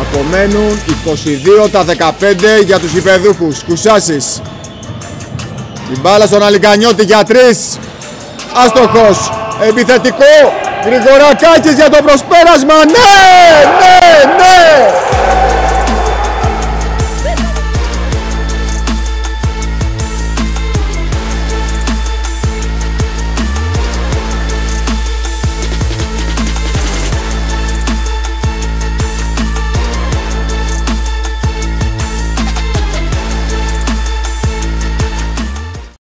Απομένουν 22 τα 15 για τους υπεδούχους. Κουσάσης. Την μπάλα στον Αλικανιώτη για τρεις. Άστοχος. Επιθετικό. Γρηγορακάκης για το προσπέρασμα. Ναι! ναι!